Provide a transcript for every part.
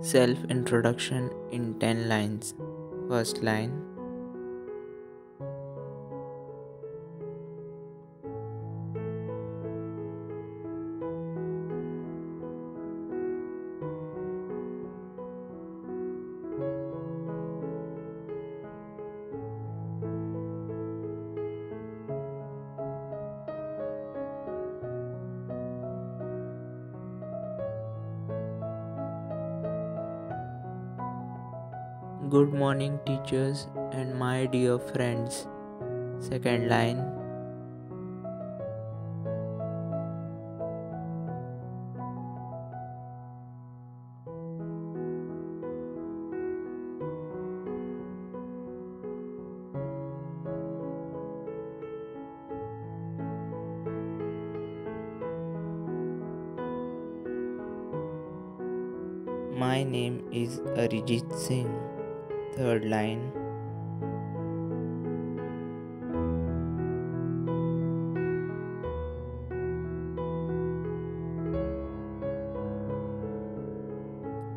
Self introduction in 10 lines. First line Good morning, teachers and my dear friends. Second line My name is Arijit Singh. Third line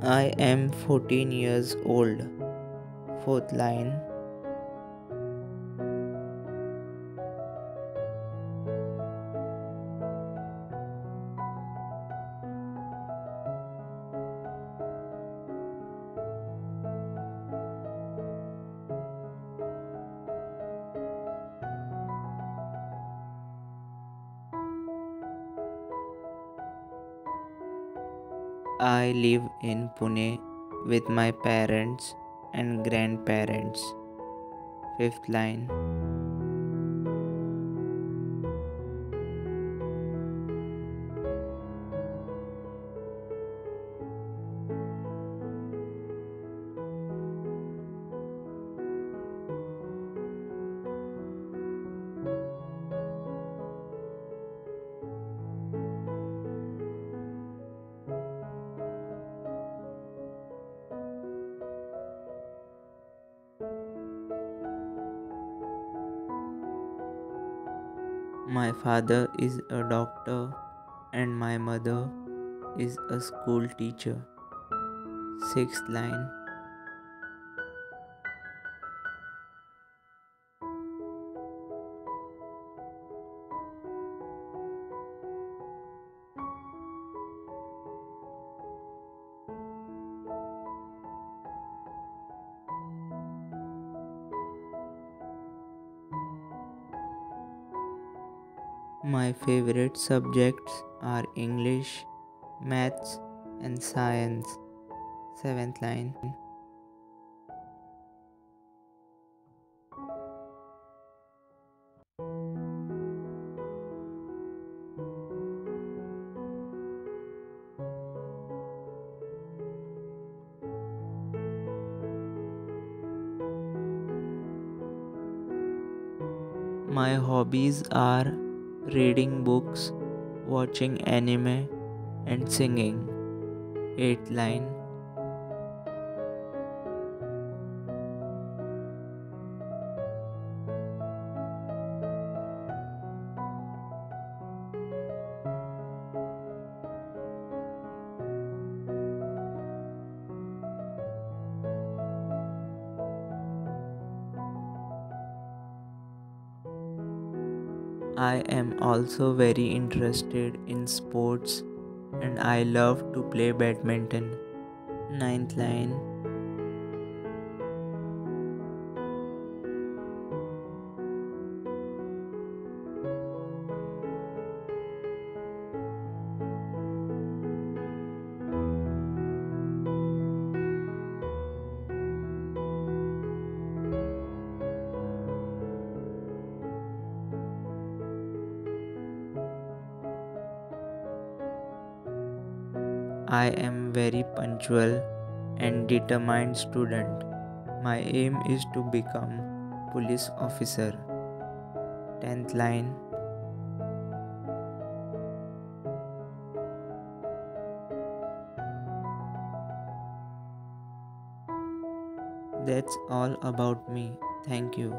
I am 14 years old. Fourth line I live in Pune with my parents and grandparents. Fifth line My father is a doctor and my mother is a school teacher. Sixth line My favorite subjects are English, Maths, and Science. Seventh line. My hobbies are reading books, watching anime, and singing. 8 line I am also very interested in sports and I love to play badminton. Ninth line I am very punctual and determined student. My aim is to become police officer. 10th line That's all about me. Thank you.